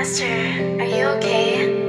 Master, are you okay?